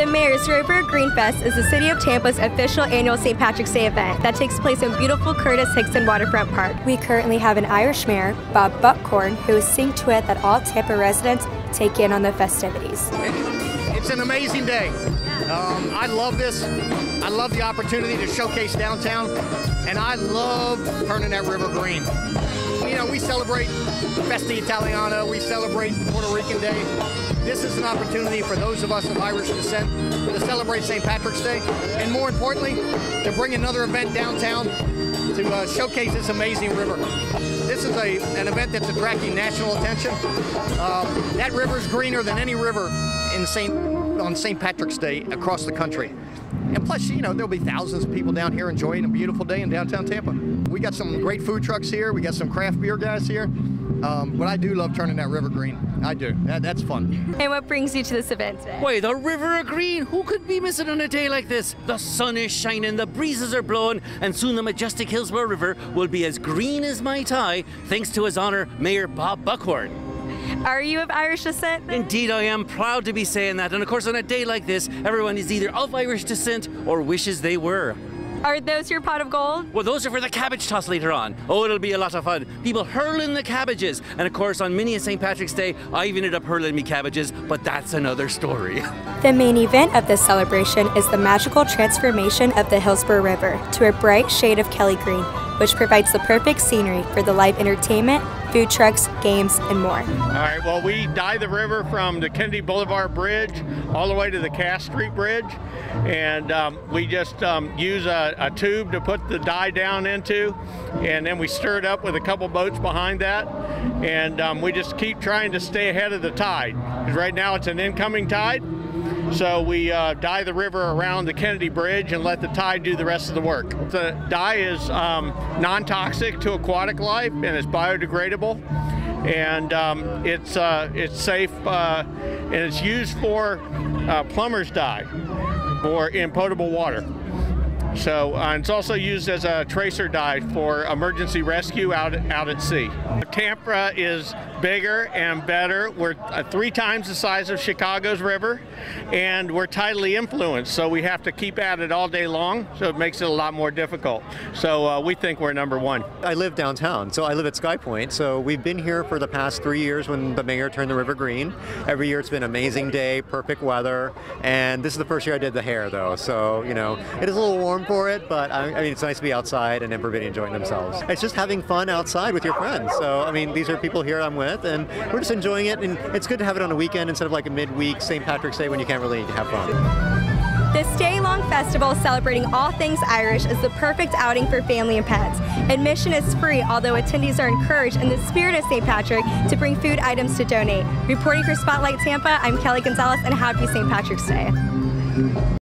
The Mayor's River Green Fest is the City of Tampa's official annual St. Patrick's Day event that takes place in beautiful Curtis Hixon Waterfront Park. We currently have an Irish Mayor, Bob Buckhorn, who is seeing to it that all Tampa residents take in on the festivities. It's an amazing day. Um, I love this. I love the opportunity to showcase downtown, and I love turning that river green. You know, we celebrate Festa Italiana, we celebrate Puerto Rican Day. This is an opportunity for those of us of Irish descent to celebrate St. Patrick's Day, and more importantly, to bring another event downtown to uh, showcase this amazing river. This is a, an event that's attracting national attention. Uh, that river's greener than any river in St. on St. Patrick's Day across the country. And plus, you know, there'll be thousands of people down here enjoying a beautiful day in downtown Tampa. We got some great food trucks here. We got some craft beer guys here. Um, but I do love turning that river green. I do. That, that's fun. And what brings you to this event today? Why, the river of green. Who could be missing on a day like this? The sun is shining, the breezes are blowing, and soon the majestic Hillsborough River will be as green as my tie, thanks to His Honour Mayor Bob Buckhorn. Are you of Irish descent? Indeed, I am proud to be saying that. And of course, on a day like this, everyone is either of Irish descent or wishes they were. Are those your pot of gold? Well, those are for the cabbage toss later on. Oh, it'll be a lot of fun. People hurling the cabbages. And of course, on many a St. Patrick's Day, I've ended up hurling me cabbages, but that's another story. The main event of this celebration is the magical transformation of the Hillsborough River to a bright shade of Kelly Green, which provides the perfect scenery for the live entertainment, food trucks, games, and more. All right, well, we dye the river from the Kennedy Boulevard Bridge all the way to the Cass Street Bridge, and um, we just um, use a, a, tube to put the dye down into, and then we stir it up with a couple boats behind that, and um, we just keep trying to stay ahead of the tide, because right now it's an incoming tide, so we uh, dye the river around the Kennedy Bridge and let the tide do the rest of the work. The dye is um, non-toxic to aquatic life and it's biodegradable and um, it's uh, it's safe uh, and it's used for uh, plumber's dye or in potable water. So uh, it's also used as a tracer dye for emergency rescue out, out at sea. Tampa is bigger and better. We're uh, three times the size of Chicago's river, and we're tidally influenced, so we have to keep at it all day long, so it makes it a lot more difficult. So uh, we think we're number one. I live downtown, so I live at Sky Point, so we've been here for the past three years when the mayor turned the river green. Every year it's been amazing day, perfect weather, and this is the first year I did the hair, though, so, you know, it is a little warm for it, but I, I mean, it's nice to be outside and everybody enjoying themselves. It's just having fun outside with your friends. So, I mean, these are people here I'm with, and we're just enjoying it. And it's good to have it on a weekend instead of like a midweek St. Patrick's Day when you can't really have fun. This day-long festival celebrating all things Irish is the perfect outing for family and pets. Admission is free, although attendees are encouraged in the spirit of St. Patrick to bring food items to donate. Reporting for Spotlight Tampa, I'm Kelly Gonzalez, and happy St. Patrick's Day.